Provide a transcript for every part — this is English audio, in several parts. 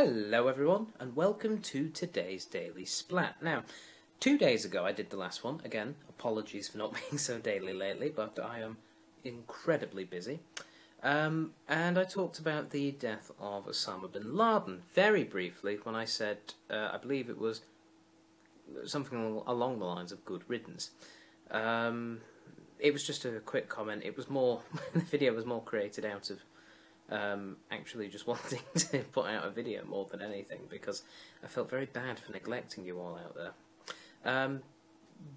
Hello everyone and welcome to today's Daily Splatt. Now, two days ago I did the last one. Again, apologies for not being so daily lately, but I am incredibly busy. Um, and I talked about the death of Osama bin Laden very briefly when I said, uh, I believe it was something along the lines of good riddance. Um, it was just a quick comment. It was more, the video was more created out of um, actually just wanting to put out a video more than anything because I felt very bad for neglecting you all out there. Um,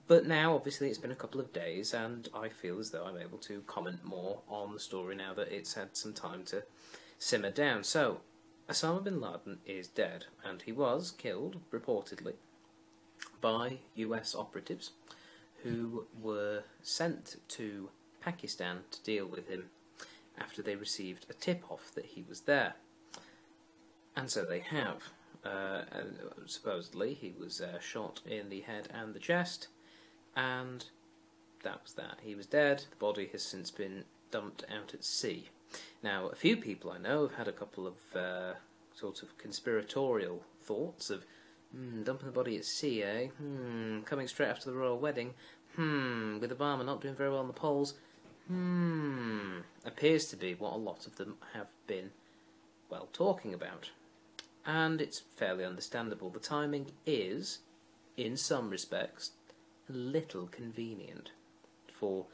but now, obviously, it's been a couple of days, and I feel as though I'm able to comment more on the story now that it's had some time to simmer down. So, Osama bin Laden is dead, and he was killed, reportedly, by US operatives who were sent to Pakistan to deal with him after they received a tip-off that he was there. And so they have. Uh, supposedly he was uh, shot in the head and the chest, and that was that. He was dead. The body has since been dumped out at sea. Now, a few people I know have had a couple of uh, sort of conspiratorial thoughts of hmm, dumping the body at sea, eh? Hmm, coming straight after the royal wedding. Hmm, with Obama not doing very well in the polls. Hmm, appears to be what a lot of them have been, well, talking about. And it's fairly understandable. The timing is, in some respects, a little convenient for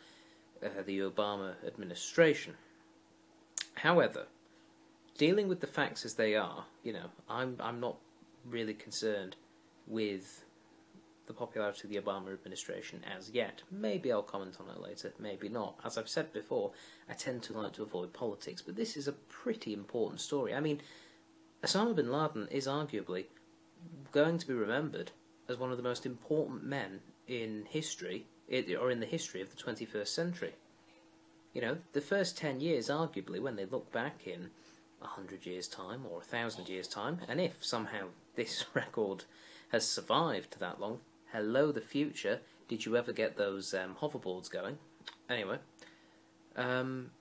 uh, the Obama administration. However, dealing with the facts as they are, you know, I'm I'm not really concerned with the popularity of the Obama administration as yet. Maybe I'll comment on it later, maybe not. As I've said before, I tend to like to avoid politics, but this is a pretty important story. I mean, Osama bin Laden is arguably going to be remembered as one of the most important men in history, or in the history of the 21st century. You know, the first 10 years, arguably, when they look back in a hundred years' time or a thousand years' time, and if somehow this record has survived that long, hello the future, did you ever get those um, hoverboards going? Anyway, um,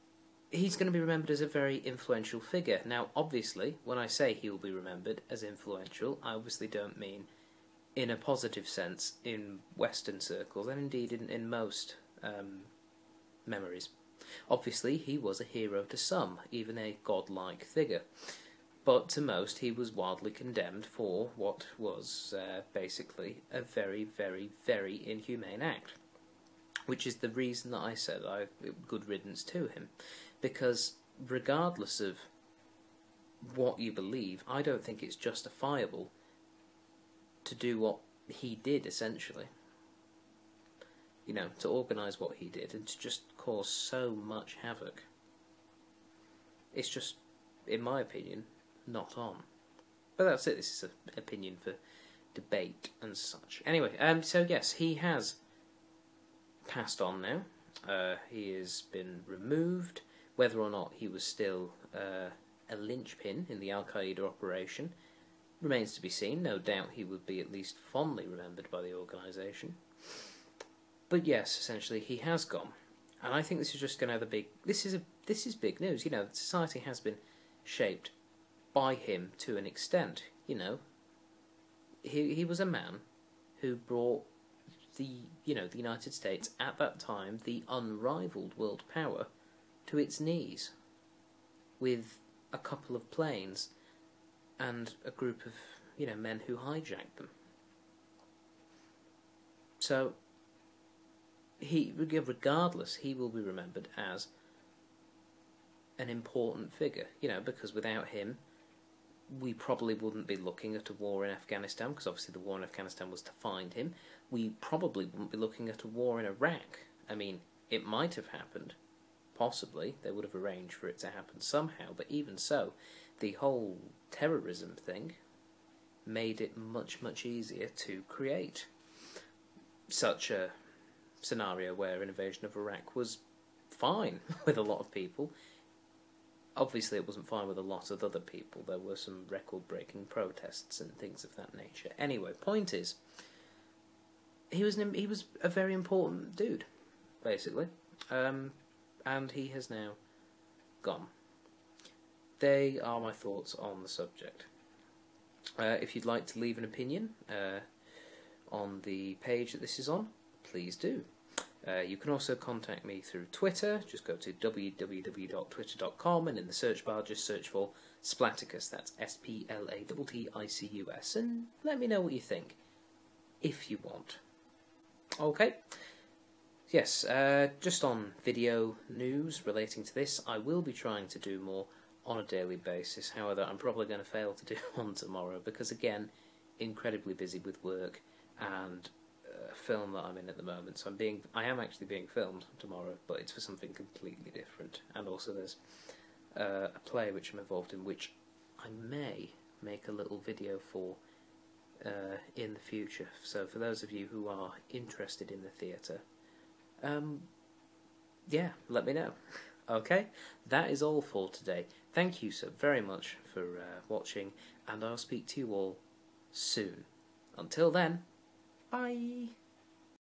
he's going to be remembered as a very influential figure. Now, obviously, when I say he will be remembered as influential, I obviously don't mean in a positive sense in Western circles, and indeed in, in most um, memories. Obviously, he was a hero to some, even a godlike figure but to most he was wildly condemned for what was uh, basically a very, very, very inhumane act. Which is the reason that I said I good riddance to him, because regardless of what you believe, I don't think it's justifiable to do what he did essentially. You know, to organise what he did and to just cause so much havoc. It's just, in my opinion, not on. But that's it. This is an opinion for debate and such. Anyway, um, so yes, he has passed on now. Uh, he has been removed. Whether or not he was still uh, a linchpin in the Al Qaeda operation remains to be seen. No doubt he would be at least fondly remembered by the organisation. But yes, essentially he has gone, and I think this is just going to have a big. This is a this is big news. You know, society has been shaped by him to an extent. You know, he he was a man who brought the you know the United States at that time the unrivaled world power to its knees with a couple of planes and a group of you know men who hijacked them. So he regardless he will be remembered as an important figure, you know, because without him we probably wouldn't be looking at a war in Afghanistan, because obviously the war in Afghanistan was to find him. We probably wouldn't be looking at a war in Iraq. I mean, it might have happened, possibly. They would have arranged for it to happen somehow, but even so, the whole terrorism thing made it much, much easier to create such a scenario where an invasion of Iraq was fine with a lot of people obviously it wasn't fine with a lot of other people. There were some record-breaking protests and things of that nature. Anyway, point is, he was an, he was a very important dude, basically, um, and he has now gone. They are my thoughts on the subject. Uh, if you'd like to leave an opinion uh, on the page that this is on, please do. Uh, you can also contact me through Twitter. Just go to www.twitter.com and in the search bar just search for Splatticus. That's S P L A T T I C U S. And let me know what you think, if you want. Okay. Yes, uh, just on video news relating to this, I will be trying to do more on a daily basis. However, I'm probably going to fail to do one tomorrow because, again, incredibly busy with work and a film that I'm in at the moment. So I'm being, I am actually being filmed tomorrow, but it's for something completely different. And also, there's uh, a play which I'm involved in, which I may make a little video for uh, in the future. So for those of you who are interested in the theatre, um, yeah, let me know. Okay, that is all for today. Thank you so very much for uh, watching, and I'll speak to you all soon. Until then, bye.